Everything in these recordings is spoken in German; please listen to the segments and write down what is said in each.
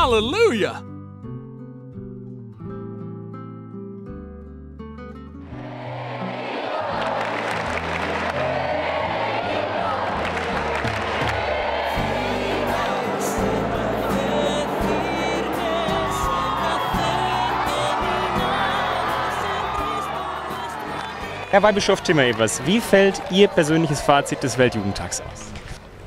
Hallelujah! Herr Weihbischof Timmer Evers, wie fällt Ihr persönliches Fazit des Weltjugendtags aus?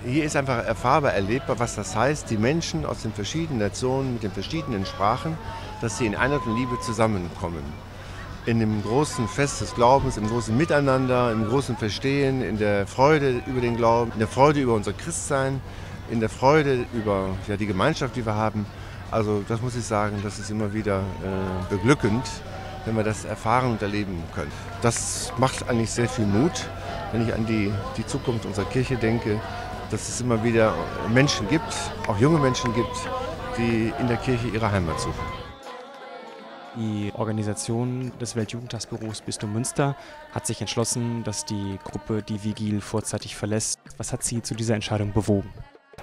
Hier ist einfach erfahrbar, erlebbar, was das heißt, die Menschen aus den verschiedenen Nationen mit den verschiedenen Sprachen, dass sie in Einheit und Liebe zusammenkommen. In dem großen Fest des Glaubens, im großen Miteinander, im großen Verstehen, in der Freude über den Glauben, in der Freude über unser Christsein, in der Freude über ja, die Gemeinschaft, die wir haben. Also das muss ich sagen, das ist immer wieder äh, beglückend, wenn wir das erfahren und erleben können. Das macht eigentlich sehr viel Mut, wenn ich an die, die Zukunft unserer Kirche denke, dass es immer wieder Menschen gibt, auch junge Menschen gibt, die in der Kirche ihre Heimat suchen. Die Organisation des Weltjugendtagsbüros Bistum Münster hat sich entschlossen, dass die Gruppe die Vigil vorzeitig verlässt. Was hat Sie zu dieser Entscheidung bewogen?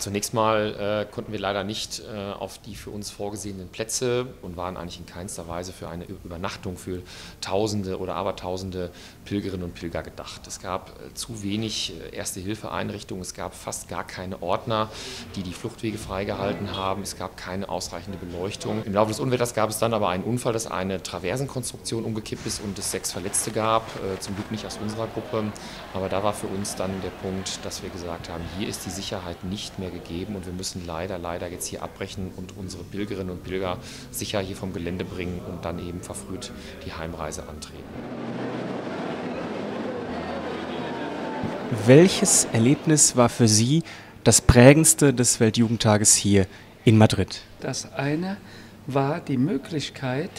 Zunächst mal äh, konnten wir leider nicht äh, auf die für uns vorgesehenen Plätze und waren eigentlich in keinster Weise für eine Übernachtung für Tausende oder Abertausende Pilgerinnen und Pilger gedacht. Es gab äh, zu wenig äh, Erste-Hilfe-Einrichtungen, es gab fast gar keine Ordner, die die Fluchtwege freigehalten haben, es gab keine ausreichende Beleuchtung. Im Laufe des Unwetters gab es dann aber einen Unfall, dass eine Traversenkonstruktion umgekippt ist und es sechs Verletzte gab, äh, zum Glück nicht aus unserer Gruppe, aber da war für uns dann der Punkt, dass wir gesagt haben, hier ist die Sicherheit nicht mehr mehr gegeben und wir müssen leider, leider jetzt hier abbrechen und unsere Pilgerinnen und Pilger sicher hier vom Gelände bringen und dann eben verfrüht die Heimreise antreten. Welches Erlebnis war für Sie das prägendste des Weltjugendtages hier in Madrid? Das eine war die Möglichkeit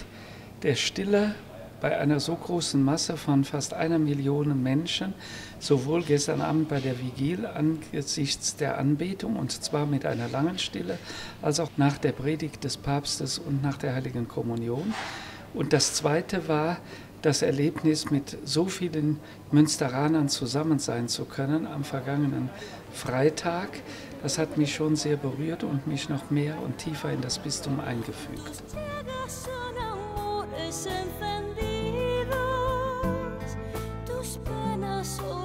der Stille bei einer so großen Masse von fast einer Million Menschen, sowohl gestern Abend bei der Vigil angesichts der Anbetung, und zwar mit einer langen Stille, als auch nach der Predigt des Papstes und nach der Heiligen Kommunion. Und das Zweite war das Erlebnis, mit so vielen Münsteranern zusammen sein zu können am vergangenen Freitag. Das hat mich schon sehr berührt und mich noch mehr und tiefer in das Bistum eingefügt. pasos.